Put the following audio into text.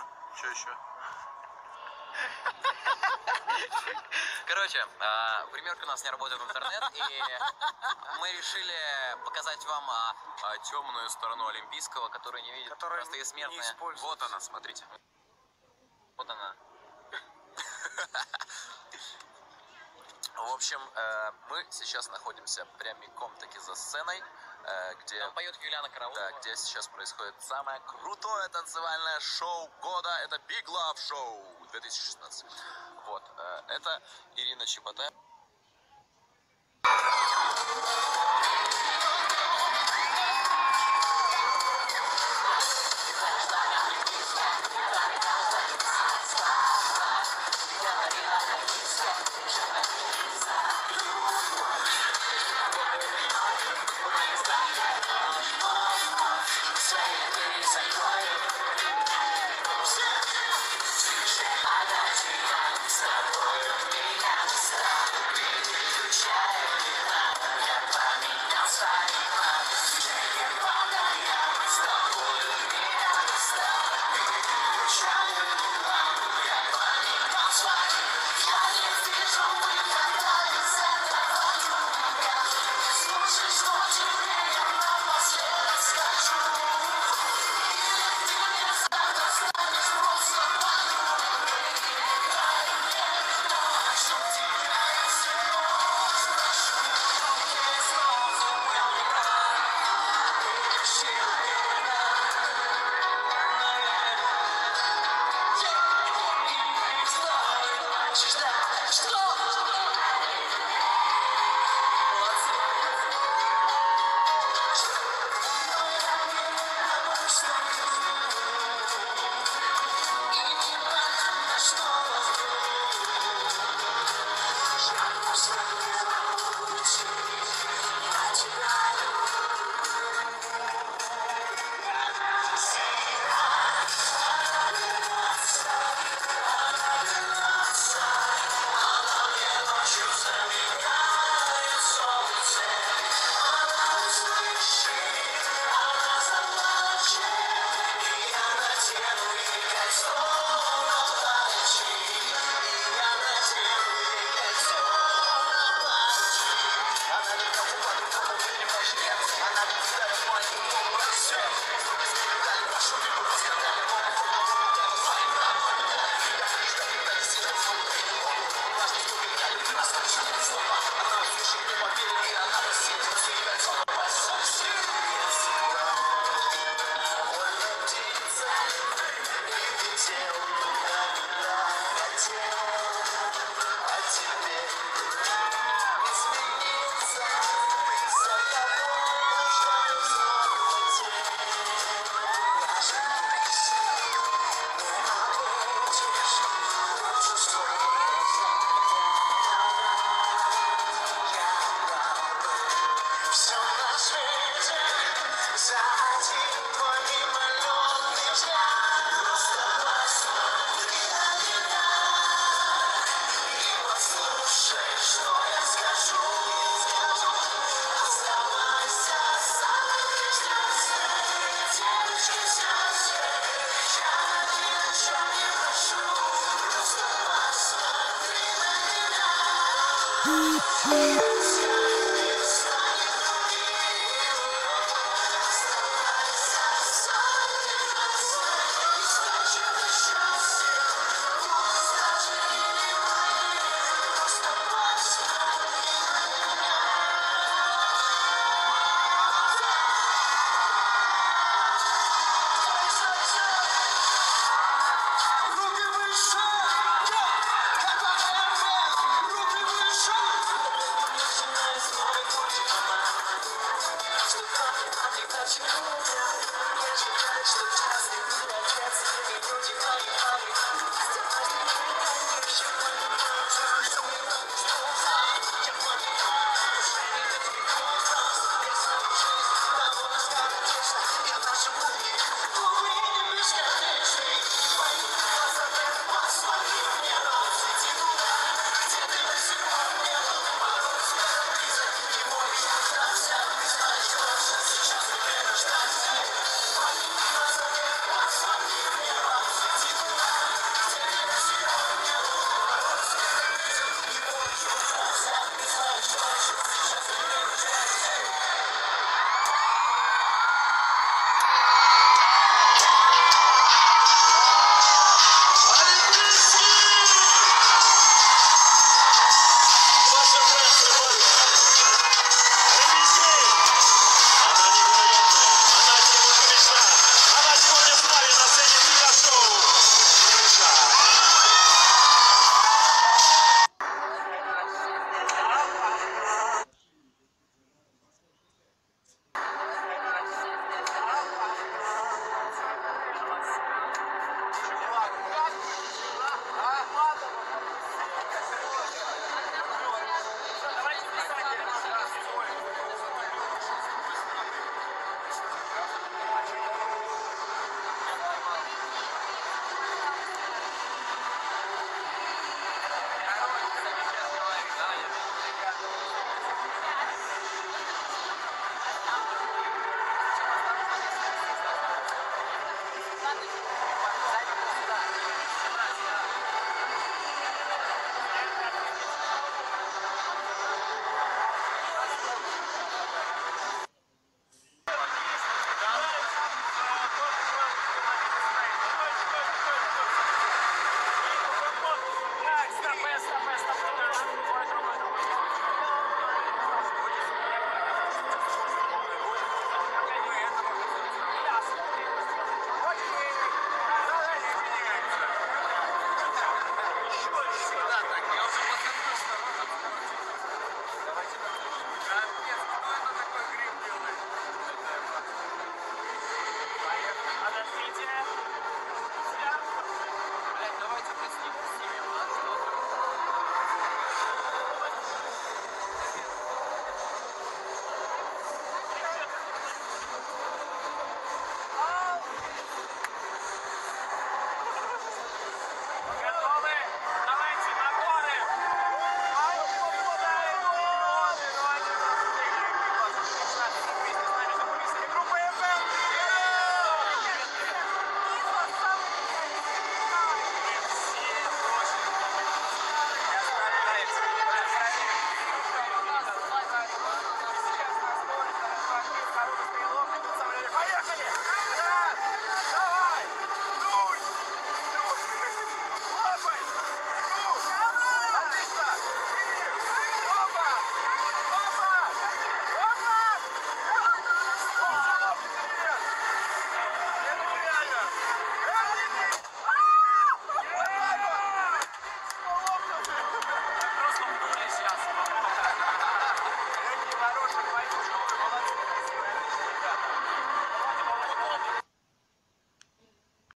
Ага. Что еще? Короче, а, примерка у нас не работает в интернет, и мы решили показать вам а, а, темную сторону Олимпийского, которую не видят Которую простые смертные. Вот она, смотрите. Вот она. В общем, э, мы сейчас находимся прямиком таки за сценой, где... Там поет Юлиана Караулова. Да, где сейчас происходит самое крутое танцевальное шоу года. Это Big Love Show 2016. Вот. э, Это Ирина Чеботаева. she's not Yes.